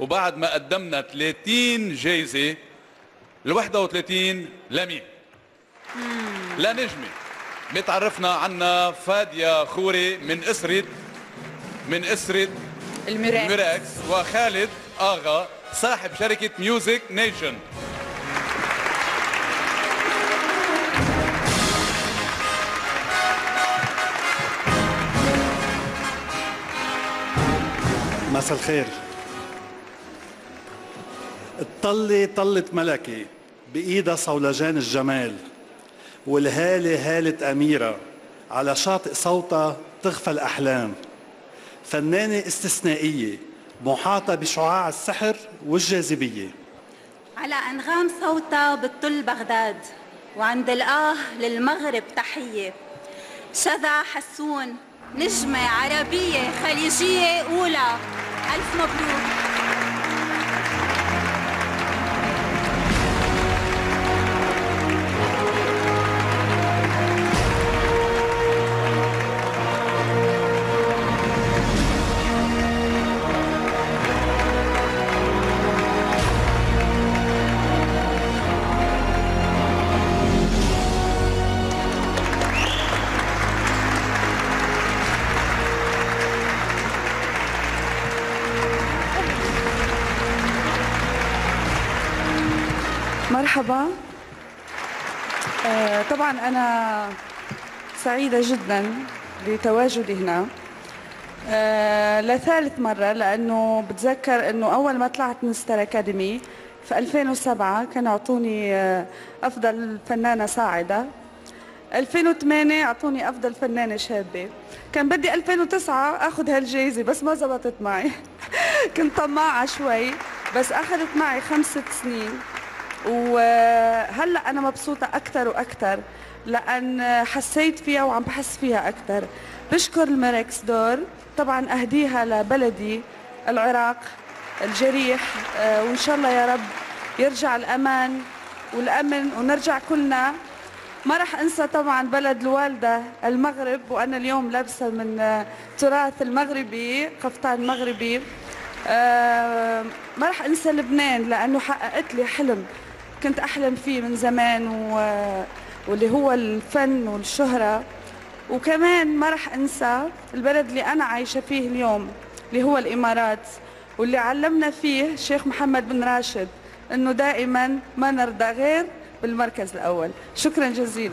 وبعد ما قدمنا 30 جايزة ال 31 لمين؟ لنجمة. بتعرفنا عنا فادية خوري من أسرة من أسرة المراكز الموركس وخالد آغا صاحب شركة Music Nation مساء الخير. الطلة طلة ملكة بإيدها صولجان الجمال والهالة هالة أميرة على شاطئ صوتها تخفى الأحلام. فنانة استثنائية محاطة بشعاع السحر والجاذبية. على أنغام صوتها بتطل بغداد وعند الآه للمغرب تحية. شذا حسون نجمة عربية خليجية أولى. ألف مبروك. مرحبا. آه، طبعا أنا سعيدة جدا بتواجدي هنا. آه، لثالث مرة لأنه بتذكر أنه أول ما طلعت من ستار أكاديمي في 2007 كانوا أعطوني آه، أفضل فنانة صاعدة. 2008 أعطوني أفضل فنانة شابة. كان بدي 2009 أخذ هالجايزة بس ما زبطت معي. كنت طماعة شوي بس أخذت معي خمس ست سنين. وهلأ أنا مبسوطة أكثر وأكثر لأن حسيت فيها وعم بحس فيها أكثر بشكر الميركس دور طبعا أهديها لبلدي العراق الجريح آه، وإن شاء الله يا رب يرجع الأمان والأمن ونرجع كلنا. ما راح أنسى طبعا بلد الوالدة المغرب وأنا اليوم لابسة من آه، تراث المغربي قفطان مغربي. آه، ما راح أنسى لبنان لأنه حققت لي حلم كنت أحلم فيه من زمان و... واللي هو الفن والشهرة. وكمان ما راح أنسى البلد اللي أنا عايشة فيه اليوم اللي هو الإمارات. واللي علمنا فيه الشيخ محمد بن راشد إنه دائما ما نرضى غير بالمركز الأول. شكرا جزيلا.